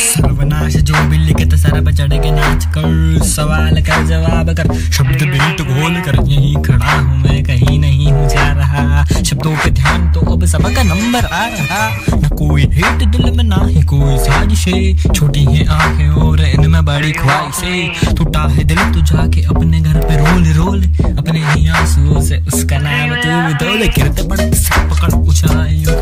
सर्वनाश जो भी लिखत सरब चढ़ के नाच कर, सवाल कर, जवाब कर, शब्द बीट घोल कर यही खड़ा हूँ मैं, कहीं नहीं हूँ जा रहा। शब्दों पे ध्यान तो अब सबका नंबर आ रहा। न कोई हेट दिल में, ना ही कोई साजिशे छोटी है आँखें और इनमें बड़ी ख्वाहिशें टूटा है दिल तो जाके अपने घर पे रोल रोल ही आंसुओं से उसका नाम तू दो गिरते पड़ पकड़ ऊंचाइयों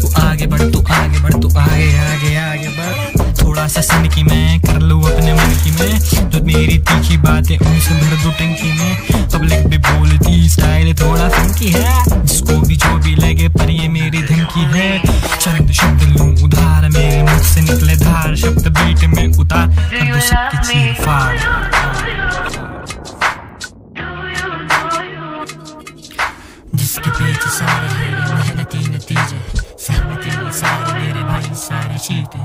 तू आगे बढ़ तू आगे बढ़ तू आगे आगे आगे बढ़ थोड़ा सा सन की मैं कर लू अपने मन की मैं तो मेरी तीखी बातें उनसे भर दो टंकी में पब्लिक भी बोलती स्टाइल थोड़ा फंकी है जिसको भी जो भी लगे पर ये मेरी धमकी है चंद शब्द लूँ उधार मेरे मुख से निकले धार शब्द बीट में उतार कर दो सबकी चीर फाड़ सारे चीते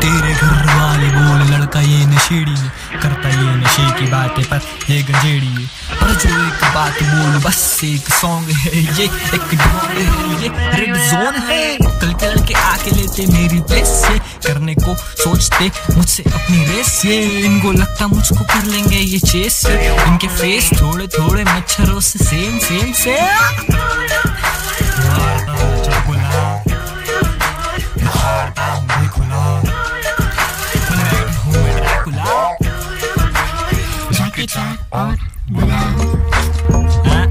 तेरे घर वाले बोल, लड़का ये नशेड़ी है। करता ये नशे की बातें पर ये गंजेड़ी है। पर जो एक बात बोल, बस एक सॉन्ग है। ये एक ढोंग है, ये रेड जोन है। कल के लड़के आके लेते मेरी पेस। से करने को सोचते मुझसे अपनी रेस से इनको लगता मुझको कर लेंगे ये चेस इनके फेस थोड़े थोड़े मच्छरों से सेम सेम से track on without.